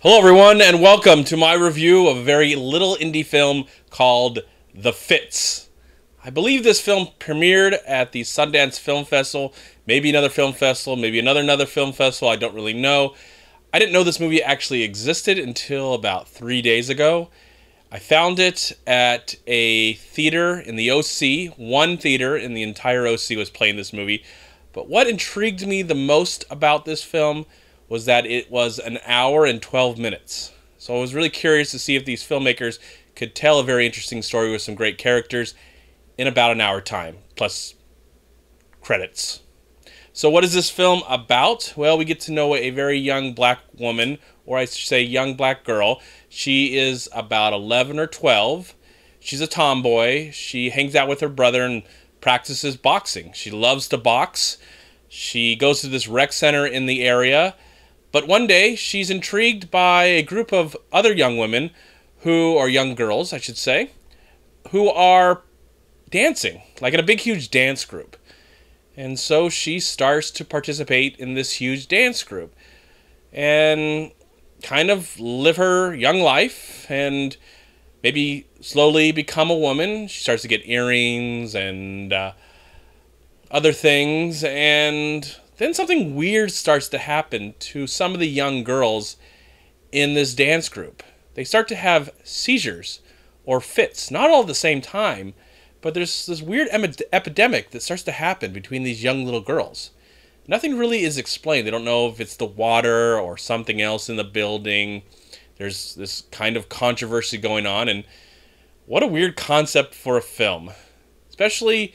Hello, everyone, and welcome to my review of a very little indie film called The Fits. I believe this film premiered at the Sundance Film Festival, maybe another film festival, maybe another another film festival. I don't really know. I didn't know this movie actually existed until about three days ago. I found it at a theater in the OC. One theater in the entire OC was playing this movie. But what intrigued me the most about this film was that it was an hour and 12 minutes. So I was really curious to see if these filmmakers could tell a very interesting story with some great characters in about an hour time, plus credits. So, what is this film about? Well, we get to know a very young black woman, or I should say, young black girl. She is about 11 or 12. She's a tomboy. She hangs out with her brother and practices boxing. She loves to box. She goes to this rec center in the area but one day, she's intrigued by a group of other young women who are young girls, I should say, who are dancing, like in a big, huge dance group. And so she starts to participate in this huge dance group and kind of live her young life and maybe slowly become a woman. She starts to get earrings and uh, other things. And then something weird starts to happen to some of the young girls in this dance group. They start to have seizures or fits, not all at the same time, but there's this weird epidemic that starts to happen between these young little girls. Nothing really is explained. They don't know if it's the water or something else in the building. There's this kind of controversy going on, and what a weird concept for a film. Especially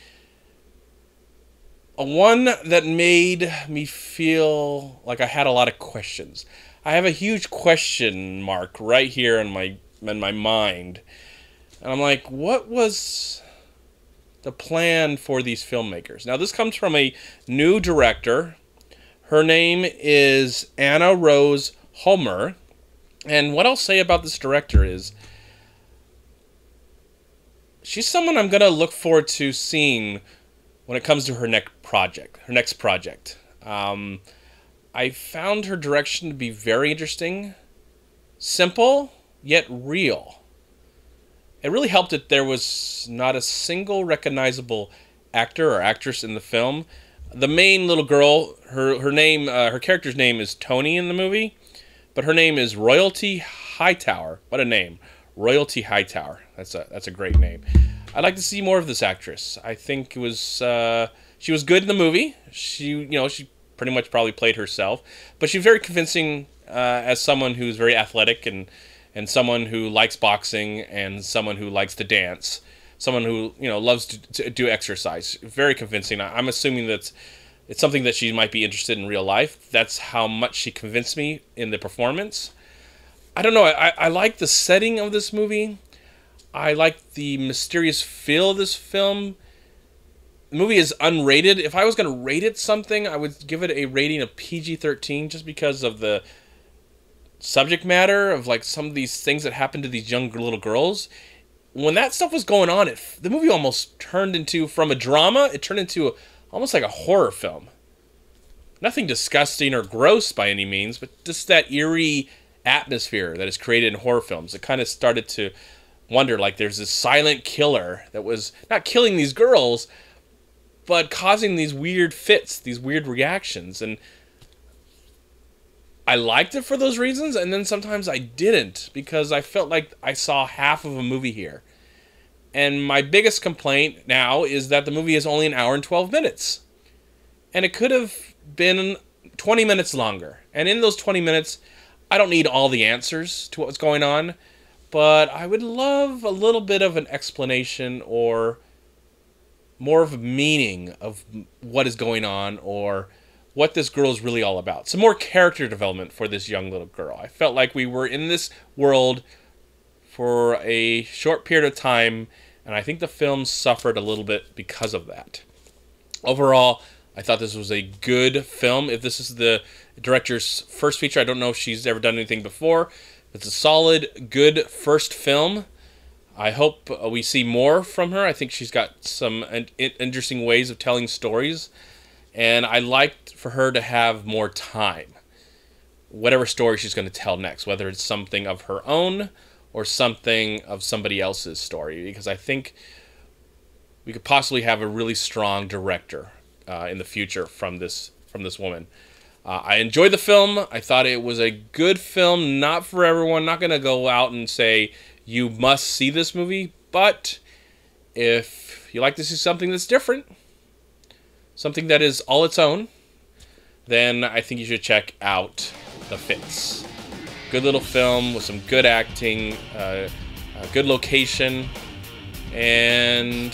one that made me feel like I had a lot of questions. I have a huge question mark right here in my in my mind. And I'm like, what was the plan for these filmmakers? Now this comes from a new director. Her name is Anna Rose Holmer. And what I'll say about this director is she's someone I'm going to look forward to seeing when it comes to her next project, her next project. Um, I found her direction to be very interesting, simple yet real. It really helped that there was not a single recognizable actor or actress in the film. The main little girl, her her name, uh, her character's name is Tony in the movie, but her name is Royalty Hightower. What a name, Royalty Hightower. That's a that's a great name. I'd like to see more of this actress. I think it was uh, she was good in the movie. She you know she pretty much probably played herself, but she's very convincing uh, as someone who's very athletic and and someone who likes boxing and someone who likes to dance, someone who you know loves to, to do exercise. Very convincing. I'm assuming that's it's something that she might be interested in real life. That's how much she convinced me in the performance. I don't know. I, I like the setting of this movie. I like the mysterious feel of this film. The movie is unrated. If I was going to rate it something, I would give it a rating of PG 13 just because of the subject matter of like some of these things that happen to these young little girls. When that stuff was going on, it the movie almost turned into from a drama, it turned into a, almost like a horror film. Nothing disgusting or gross by any means, but just that eerie atmosphere that is created in horror films. It kind of started to wonder like there's this silent killer that was not killing these girls but causing these weird fits these weird reactions. And i liked it for those reasons and then sometimes i didn't because i felt like i saw half of a movie here. And my biggest complaint now is that the movie is only an hour and 12 minutes. And it could have been 20 minutes longer. And in those 20 minutes i don't need all the answers to what's going on but I would love a little bit of an explanation or more of a meaning of what is going on or what this girl is really all about. Some more character development for this young little girl. I felt like we were in this world for a short period of time, and I think the film suffered a little bit because of that. Overall, I thought this was a good film. If this is the director's first feature, I don't know if she's ever done anything before. It's a solid, good first film. I hope uh, we see more from her. I think she's got some interesting ways of telling stories, and I liked for her to have more time. whatever story she's going to tell next, whether it's something of her own or something of somebody else's story, because I think we could possibly have a really strong director uh, in the future from this from this woman. Uh, I enjoyed the film. I thought it was a good film, not for everyone. Not to go out and say you must see this movie, but if you like to see something that's different, something that is all its own, then I think you should check out The Fits. Good little film with some good acting, uh, good location, and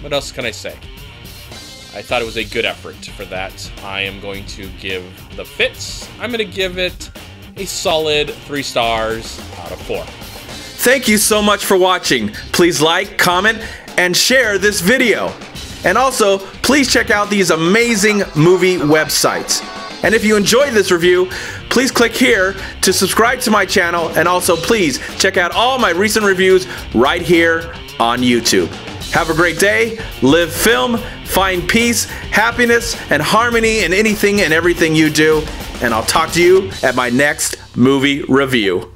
what else can I say? I thought it was a good effort for that. I am going to give The Fits, I'm going to give it a solid three stars out of four. Thank you so much for watching. Please like, comment, and share this video. And also, please check out these amazing movie websites. And if you enjoyed this review, please click here to subscribe to my channel and also please check out all my recent reviews right here on YouTube. Have a great day, live film, find peace, happiness, and harmony in anything and everything you do, and I'll talk to you at my next movie review.